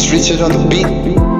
It's Richard on the beat.